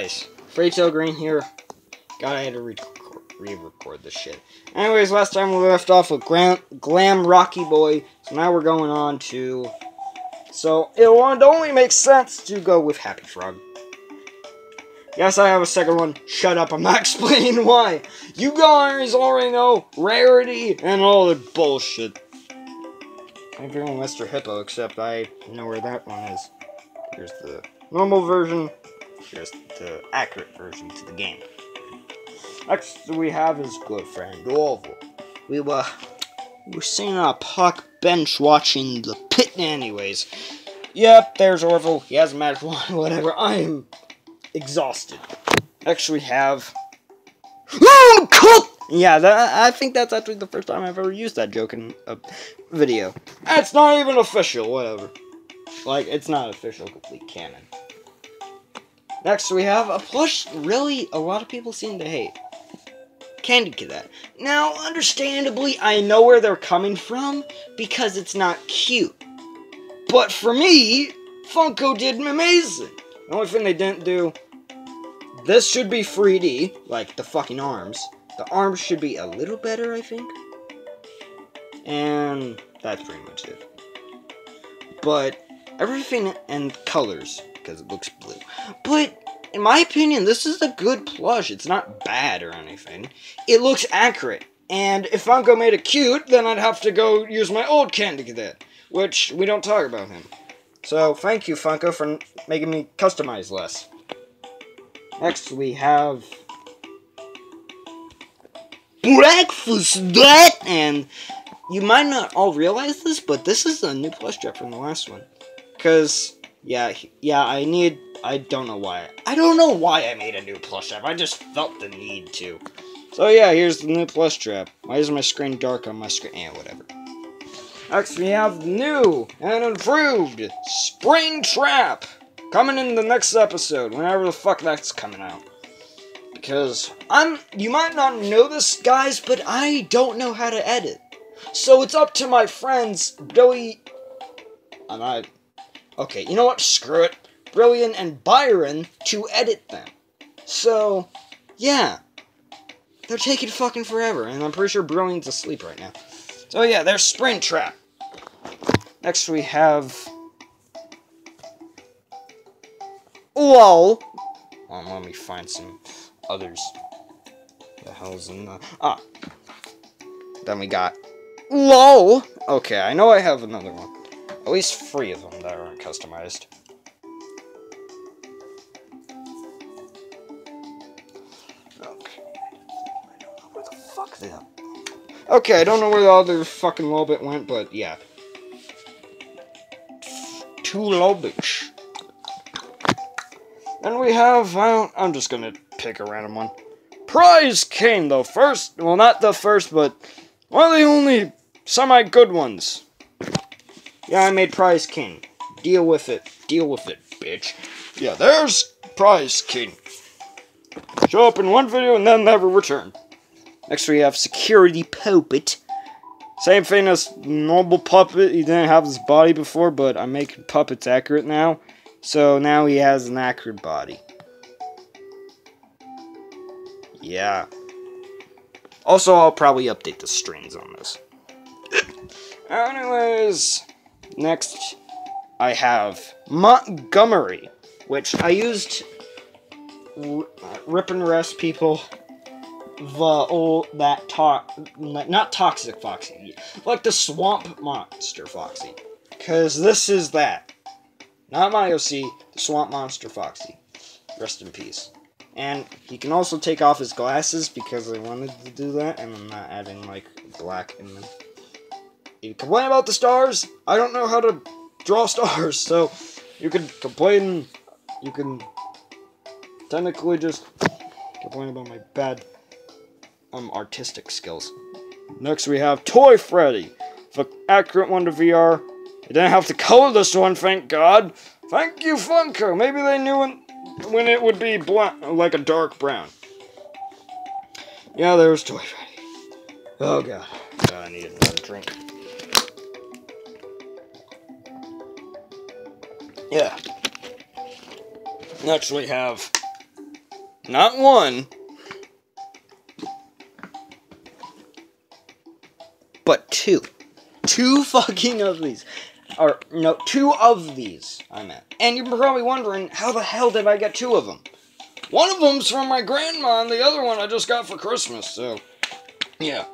Guys, Fraytail Green here. God, I had to re-record this shit. Anyways, last time we left off with Glam, Glam Rocky Boy, so now we're going on to... So, it would only make sense to go with Happy Frog. Yes, I have a second one. Shut up, I'm not explaining why. You guys already know Rarity and all the bullshit. I'm Mr. Hippo, except I know where that one is. Here's the normal version. Here's the accurate version to the game. Next we have is good friend Orville. We were we were sitting on a park bench watching the pit anyways. Yep, there's Orville. He has a magic wand, whatever. I am exhausted. Next we have cool! Yeah, that, I think that's actually the first time I've ever used that joke in a video. It's not even official, whatever. Like, it's not official complete canon. Next, we have a plush really a lot of people seem to hate. Candy Cadet. Now, understandably, I know where they're coming from because it's not cute. But for me, Funko did amazing. The only thing they didn't do, this should be 3D, like the fucking arms. The arms should be a little better, I think. And that's pretty much it. But everything and colors, because it looks blue. But in my opinion, this is a good plush. It's not bad or anything. It looks accurate. And if Funko made it cute, then I'd have to go use my old Candy Cadet, which we don't talk about him. So thank you, Funko, for making me customize less. Next, we have breakfast that and you might not all realize this but this is a new Plushtrap from the last one because yeah yeah i need i don't know why. I don't know why i made a new Plushtrap i just felt the need to. So yeah here's the new Plushtrap. Why is my screen dark on my screen? Yeah whatever. Next we have new and improved Springtrap coming in the next episode whenever the fuck that's coming out. Because I'm you might not know this guys, but I don't know how to edit. So it's up to my friends Billy and I Okay, you know what? Screw it. Brilliant and Byron to edit them. So, yeah. They're taking fucking forever, and I'm pretty sure Brilliant's asleep right now. So yeah, there's Springtrap. Next we have LOL. Um, let me find some others. The hell's in the... Ah. Then we got... LOL! Okay, I know I have another one. At least three of them that aren't customized. Okay. I don't know where the. Okay, I don't know where the other fucking Lolbit went, but yeah. Two Lolbits. And we have, I I'm just gonna pick a random one. Prize King, the first, well, not the first, but one of the only semi-good ones. Yeah, I made Prize King. Deal with it. Deal with it, bitch. Yeah, there's Prize King. Show up in one video and then never return. Next we have Security Puppet. Same thing as normal puppet. He didn't have his body before, but I'm making puppets accurate now. So now he has an accurate body. Yeah. Also, I'll probably update the strings on this. Anyways, next I have Montgomery, which I used rip and rest people the old that talk not toxic foxy like the swamp monster foxy because this is that not my OC the swamp monster foxy rest in peace and he can also take off his glasses because I wanted to do that, and I'm not adding, like, black in them. You complain about the stars? I don't know how to draw stars, so you can complain, you can technically just complain about my bad um, artistic skills. Next we have Toy Freddy, the accurate one to VR. I didn't have to color this one, thank God. Thank you, Funko. Maybe they knew when when it would be black, like a dark brown. Yeah, there's Toy Freddy. Oh god. god I need another drink. Yeah. Next we have not one, but two. Two fucking of these. Or, no, two of these, I meant. And you're probably wondering, how the hell did I get two of them? One of them's from my grandma, and the other one I just got for Christmas, so... Yeah.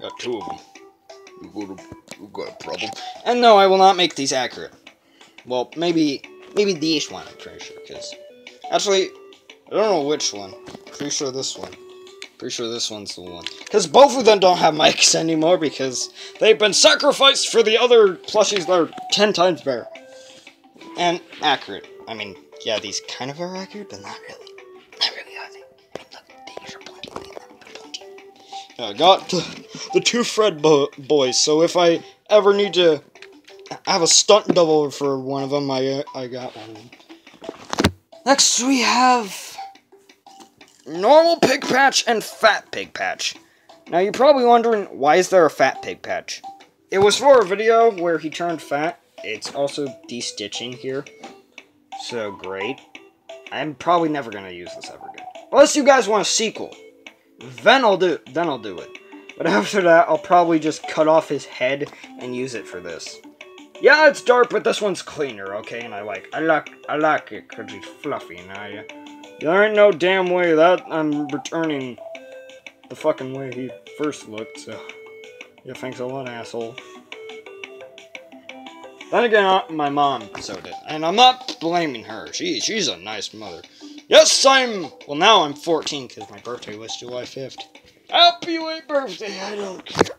Got two of them. You got a, you got a problem. And no, I will not make these accurate. Well, maybe, maybe this one, I'm pretty sure, because... Actually, I don't know which one. Pretty sure this one. Pretty sure this one's the one. Because both of them don't have mics anymore because they've been sacrificed for the other plushies that are ten times better. And accurate. I mean, yeah, these kind of are accurate, but not really. Not really, are they? Look, these are I got the, the two Fred bo boys, so if I ever need to have a stunt double for one of them, I, uh, I got one. Next, we have normal Pigpatch and fat Pigpatch. Now you're probably wondering, why is there a fat Pigpatch? It was for a video where he turned fat. It's also de-stitching here. So great. I'm probably never going to use this ever again. Unless you guys want a sequel. Then I'll do then I'll do it. But after that, I'll probably just cut off his head and use it for this. Yeah, it's dark, but this one's cleaner, okay? And I like I like I like it because it's fluffy and I there ain't no damn way that I'm returning the fucking way he first looked, so... Yeah, thanks a lot, asshole. Then again, uh, my mom sewed it, and I'm not blaming her. She, she's a nice mother. Yes, I'm... Well, now I'm 14, because my birthday was July 5th. Happy late birthday, I don't care.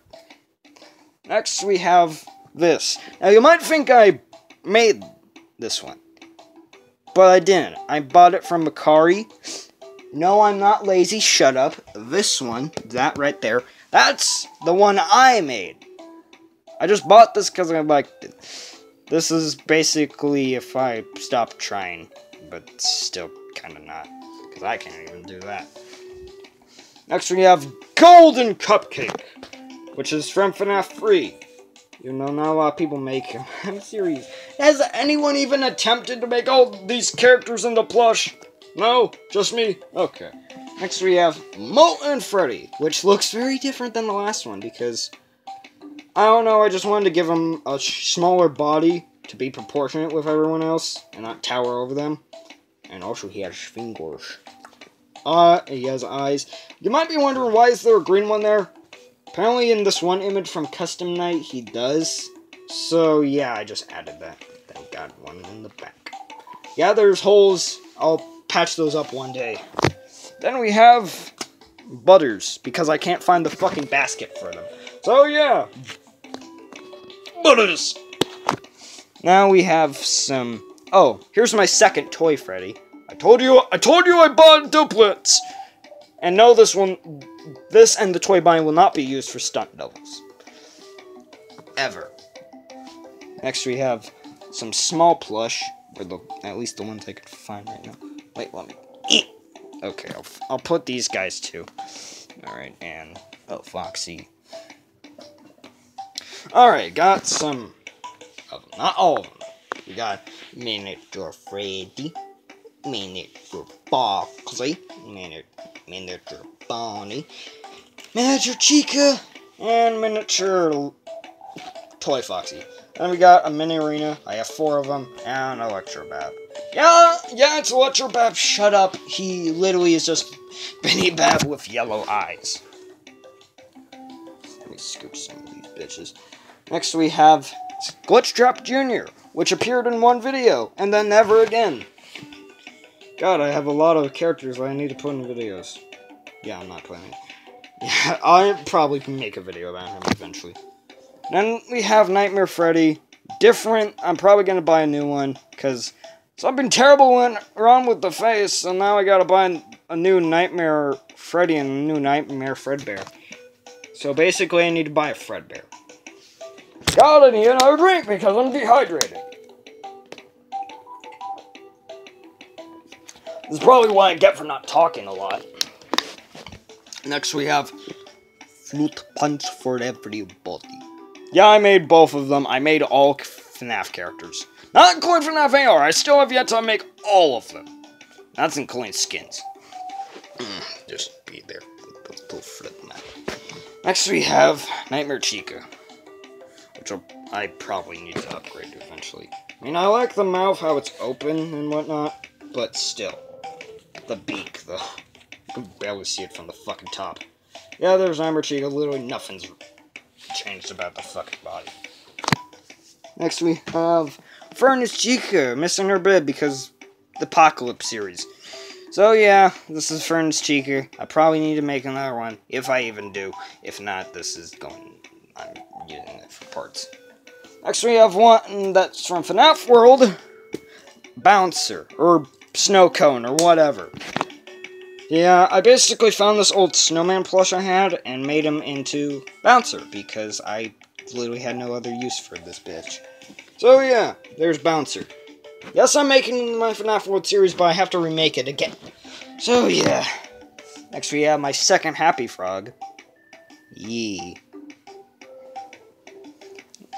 Next, we have this. Now, you might think I made this one. But I didn't. I bought it from Mercari. No, I'm not lazy. Shut up. This one, that right there, that's the one I made. I just bought this because I liked it. This is basically if I stop trying, but still kind of not, because I can't even do that. Next we have Golden Cupcake, which is from FNAF 3. You know, not a lot of people make him. I'm serious. Has anyone even attempted to make all these characters into plush? No? Just me? Okay. Next we have Molten Freddy, which looks very different than the last one because... I don't know, I just wanted to give him a smaller body to be proportionate with everyone else and not tower over them. And also he has fingers. Uh, he has eyes. You might be wondering why is there a green one there? Apparently in this one image from Custom Night, he does. So yeah, I just added that. Thank God, one in the back. Yeah, there's holes. I'll patch those up one day. Then we have Butters, because I can't find the fucking basket for them. So yeah, Butters! Now we have some... Oh, here's my second toy, Freddy. I told you, I told you I bought duplets! And no, this one, this and the toy bind will not be used for stunt doubles. Ever. Next we have some small plush, or the at least the ones I could find right now. Wait, let me. Eat. Okay, I'll, I'll put these guys too. All right, and oh, Foxy. All right, got some of them, not all of them. We got Miniature Freddy, Miniature Foxy, Miniature miniature Bonnie, miniature Chica, and miniature Toy Foxy. Then we got a Minireena. I have four of them, and Electrobab. Yeah, yeah, it's Electrobab. Shut up. He literally is just Bidybab with yellow eyes. Let me scoop some of these bitches. Next we have Glitch Glitchtrap Jr., which appeared in one video, and then never again. God, I have a lot of characters that I need to put in videos. Yeah, I'm not playing it. Yeah, I'll probably make a video about him eventually. Then we have Nightmare Freddy. Different. I'm probably going to buy a new one, because something terrible went wrong with the face, so now I got to buy a new Nightmare Freddy and a new Nightmare Fredbear. So basically, I need to buy a Fredbear. Gotta need another drink because I'm dehydrated. This is probably what I get for not talking a lot. Next we have Flute Punch for everybody. Yeah, I made both of them. I made all FNAF characters. Not including FNAF AR. I still have yet to make all of them. That's including skins. Mm, just be there. Next we have Nightmare Chica, which I probably need to upgrade eventually. I mean, I like the mouth, how it's open and whatnot, but still. The beak, though. You can barely see it from the fucking top. Yeah, there's Armor Chica. Literally nothing's changed about the fucking body. Next we have Furnace Chica, missing her bed because the Apocalypse series. So yeah, this is Furnace Chica. I probably need to make another one, if I even do. If not, this is going... I'm using it for parts. Next we have one that's from FNAF World. Bouncer, or Snow Cone, or whatever. Yeah, I basically found this old snowman plush I had and made him into Bouncer because I literally had no other use for this bitch. So yeah, there's Bouncer. Yes, I'm making my FNAF World series, but I have to remake it again. So yeah. Next we have my second Happy Frog. Yee.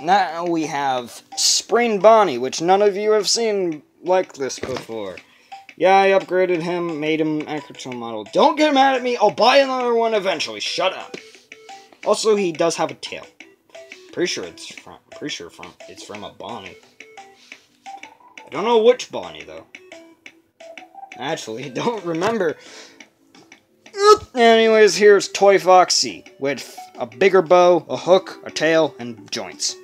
Now we have Spring Bonnie, which none of you have seen like this before. Yeah, I upgraded him, made him actual model. Don't get mad at me, I'll buy another one eventually. Shut up. Also, he does have a tail. Pretty sure it's from. Pretty sure from. It's from a Bonnie. I don't know which Bonnie though. Actually, don't remember. Anyways, here's Toy Foxy with a bigger bow, a hook, a tail, and joints.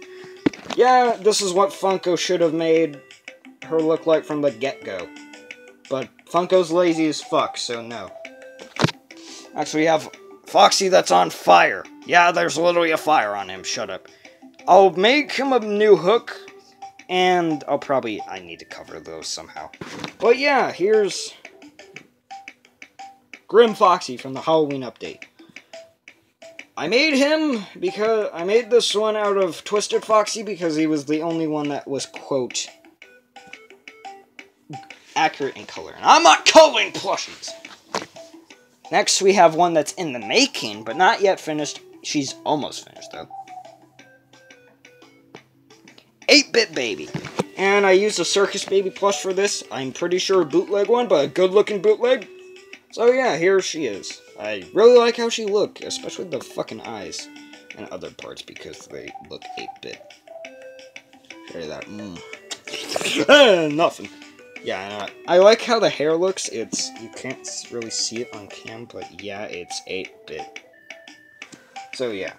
Yeah, this is what Funko should have made her look like from the get-go. But Funko's lazy as fuck, so no. Actually, we have Foxy that's on fire. Yeah, there's literally a fire on him. Shut up. I'll make him a new hook, and I'll probably... I need to cover those somehow. But yeah, here's... Grim Foxy from the Halloween update. I made him because... I made this one out of Twisted Foxy because he was the only one that was, quote, accurate in color. And I'm not coloring plushies! Next, we have one that's in the making, but not yet finished. She's almost finished, though. 8-Bit Baby. And I used a Circus Baby plush for this. I'm pretty sure a bootleg one, but a good-looking bootleg. So yeah, here she is. I really like how she look, especially the fucking eyes and other parts because they look 8-bit. Hear that? Mm. Nothing. Yeah, I like how the hair looks. It's you can't really see it on cam, but yeah, it's 8-bit. So yeah.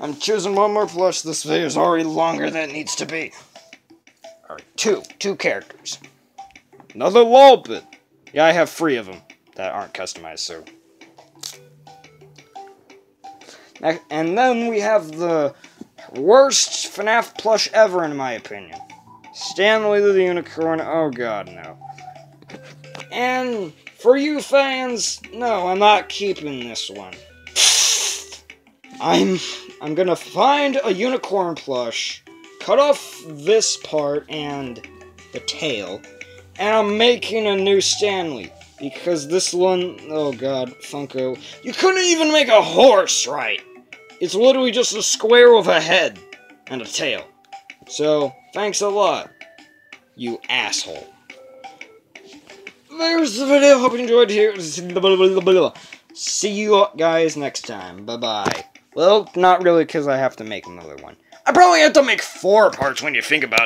I'm choosing one more plush. This video is already longer than it needs to be. Alright, two. Two characters. Another Lolbit. Yeah, I have three of them that aren't customized, so... And then we have the worst FNAF plush ever, in my opinion. Stanley the Unicorn, oh god, no. And for you fans, no, I'm not keeping this one. I'm I'm gonna find a unicorn plush, cut off this part and the tail, and I'm making a new Stanley. Because this one, oh god, Funko, you couldn't even make a horse right! It's literally just a square with a head and a tail. So, thanks a lot, you asshole. There's the video. Hope you enjoyed here. See you guys next time. Bye-bye. Well, not really, because I have to make another one. I probably have to make four parts when you think about it.